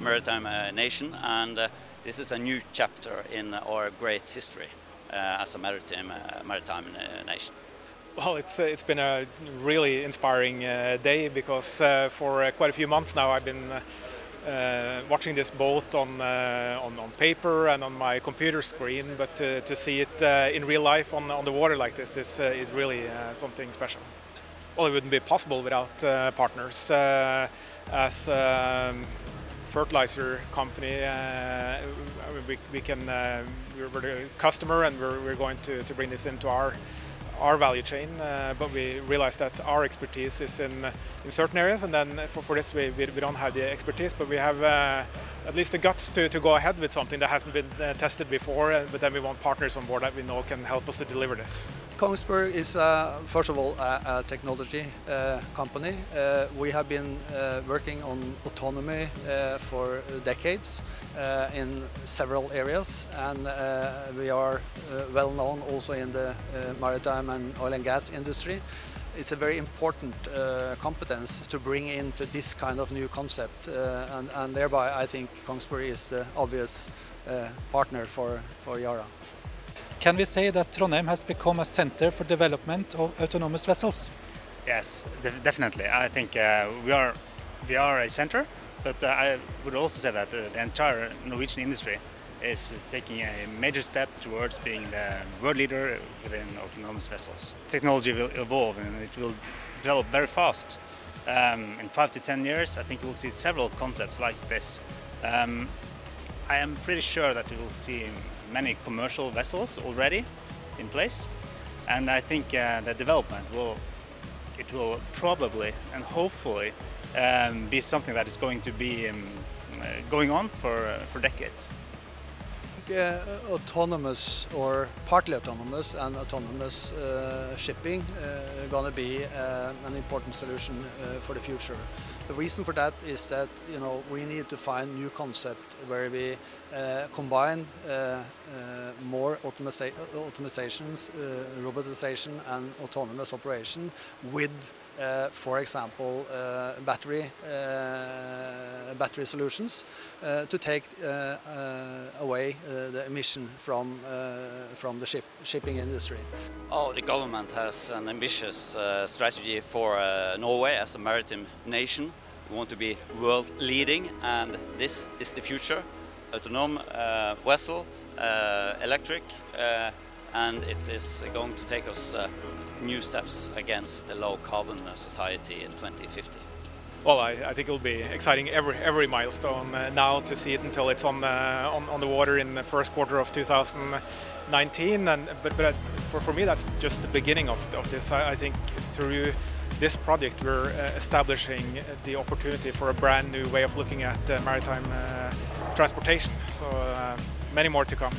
maritime uh, nation, and uh, this is a new chapter in our great history uh, as a maritime, maritime nation. Well, it's uh, it's been a really inspiring uh, day because uh, for quite a few months now I've been watching this boat on, on, on paper and on my computer screen, but to see it in real life on on the water like this is is really something special. Well, it wouldn't be possible without partners as. Um, fertilizer company, uh, we, we, can, uh, we're the customer and we're, we're going to, to bring this into our our value chain, uh, but we realize that our expertise is in in certain areas, and then for, for this we, we, we don't have the expertise, but we have uh, at least the guts to, to go ahead with something that hasn't been uh, tested before, uh, but then we want partners on board that we know can help us to deliver this. Kongsberg is, uh, first of all, a, a technology uh, company. we have been working on autonomy for decades in several areas, and we are well known also in the maritime and oil and gas industry. It's a very important uh, competence to bring into this kind of new concept, uh, and, and, thereby I think Kongsberg is the obvious uh, partner for, for Yara. Can we say that Trondheim has become a center for development of autonomous vessels? Yes, definitely. I think uh, we are we are a center, but uh, I would also say that uh, the entire Norwegian industry is taking a major step towards being the world leader within autonomous vessels. Technology will evolve and it will develop very fast. Um, in five to ten years, I think we'll see several concepts like this. Um, I am pretty sure that we will see many commercial vessels already in place, and I think uh, the development will it will probably and hopefully um, be something that is going to be um, uh, going on for uh, for decades uh, autonomous or partly autonomous and autonomous uh, shipping uh, going to be uh, an important solution uh, for the future. The reason for that is that you know we need to find new concept where we uh, combine uh, uh, more automatizations, uh, robotization and autonomous operation with uh, for example, uh, battery uh, battery solutions to take away the emission from from the ship shipping industry. Oh, the government has an ambitious strategy for Norway as a maritime nation. We want to be world leading, and this is the future. Autonomous vessel, electric and it is going to take us uh, new steps against the low carbon society in 2050. Well, I, I, think it will be exciting every every milestone uh, now to see it until it's on, uh, on, on the water in the first quarter of 2019. And but but for, for me that's just the beginning of, of this. I, I think through this project we're uh, establishing the opportunity for a brand new way of looking at uh, maritime uh, transportation. So many more to come.